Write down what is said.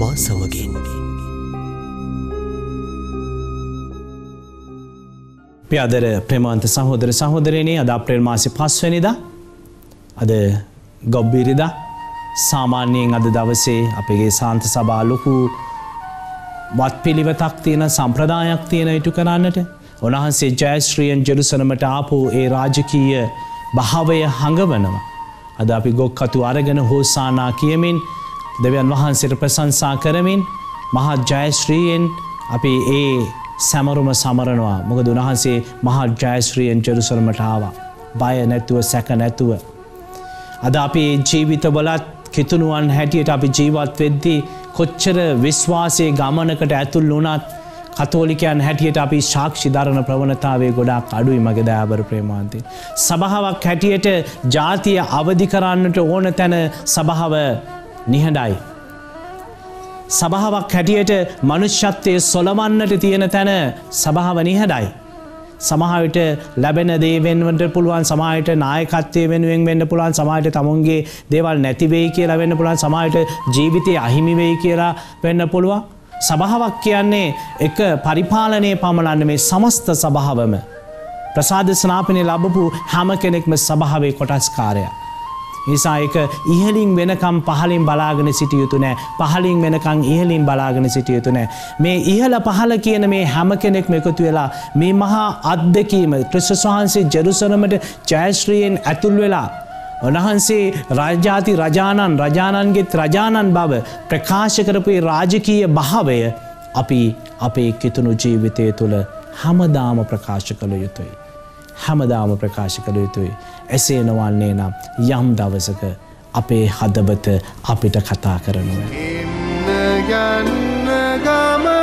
මා සමගින්. පියාදර ප්‍රමාන්ත සහෝදර සහෝදරයනේ අද අප්‍රේල් මාසි පස්වනිදා අද ගොබ්බිරිදා සාමාන්‍යයෙන් අද දවසේ අපගේ සාන්ත සභා ලොකු වත් පිළිවෙතක් තියෙන සම්ප්‍රදායක් තියෙන ඉටු කරන්නට උන්වහන්සේ ජයශ්‍රියන් ජෙරුසනමට ආපු ඒ රාජකීය භාවය හඟවනවා. අද අපි ගොක්කතු අරගෙන හෝසානා කියමින් දෙවන් වහන්සේට ප්‍රසංසා කරමින් මහත් ජයශ්‍රීයෙන් අපි ඒ සැමරුම සමරනවා මොකද උන්වහන්සේ මහත් ජයශ්‍රියන් ජෙරුසලමට ආවා. බය නැතුව සැක නැතුව. අද අපි ජීවිත බලත් කිතුනුවන් හැටියට අපි ජීවත් වෙද්දී කොච්චර විශ්වාසය ගමනකට ඇතුල් වනත් කතෝලිකයන් හැටියට අපි ශාක්ෂි ධරණ ප්‍රවණතාවේ ගොඩක් අඩුයි මගේ දෑබර ප්‍රේමාන්තය. සභාවක් හැටියට ජාතිය අවධි කරන්නට ඕන තැන සභාව නිහඬයි. සභාවක් හැටියට මනුෂ්‍යත්වය සොලවන්නට තියෙන තැන සභාව නිහඬයි. සමහවිට ලැබෙන දේවෙන්වට පුළුවන් සමහයට නායකත්වය වෙනුවෙන් වෙන්න පුළුවන් සමහයට තමුන්ගේ දේවල් නැතිවෙයි කියලා වෙන්න පුළුවන් සමහයට ජීවිතය අහිමිවෙයි කියලා වෙන්න පුළුවන්. සභාවක් කියන්නේ එක පරිපාලනය පමණන්න මේ සමස්ත සභාවම. ප්‍රසාධ ස්නාපනය ලබපු හැම කෙනෙක්ම සභාවේ කොටස්කාරයක්. නිසා එක ඉහලින් වෙනකම් පහලින් බලාගෙන සිටිය යුතු නෑ පහලින් වෙනකං ඉහලින් බලාගෙන සිටිය යුතු නෑ. මේ ඉහල පහල කියන මේ හැම කෙනෙක්ම එකතු වෙලා මේ මහා අත්දකීම ක්‍රිස්ටස් වහන්සේ ජෙරුසනමට ජයශ්‍රියෙන් ඇතුල් වෙලා. උන්වහන්සේ රාජාති රජාණන් රජාණන්ගෙත් රජාණන් බව ප්‍රකාශ කරපුේ රාජකීය භාවය අපි අපේ කිතුුණු ජීවිතය තුළ හමදාම ප්‍රකාශ කළ යුතුයි. හැමදාම ප්‍රකාශ කළ යුතුයි. එසේ නොවන්නේ නම් යම් දවසක අපේ හදබත අපිට කතා කරනුව. එන්න ගන්න ගන්න